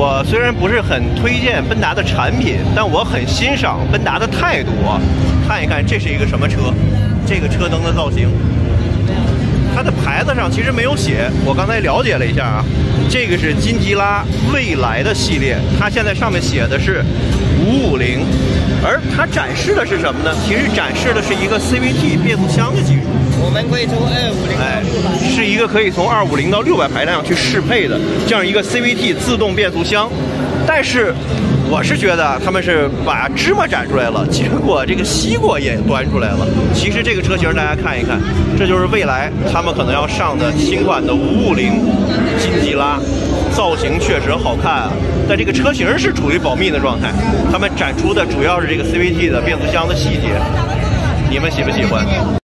我虽然不是很推荐奔达的产品，但我很欣赏奔达的态度。看一看这是一个什么车？这个车灯的造型，它的牌子上其实没有写。我刚才了解了一下啊，这个是金吉拉未来的系列，它现在上面写的是五五零，而它展示的是什么呢？其实展示的是一个 CVT 变速箱的技术。我们可以从二五零哎，是一可以从二五零到六百排量去适配的这样一个 CVT 自动变速箱，但是我是觉得他们是把芝麻展出来了，结果这个西瓜也端出来了。其实这个车型大家看一看，这就是未来他们可能要上的新款的五五零金吉拉，造型确实好看啊，但这个车型是处于保密的状态。他们展出的主要是这个 CVT 的变速箱的细节，你们喜不喜欢？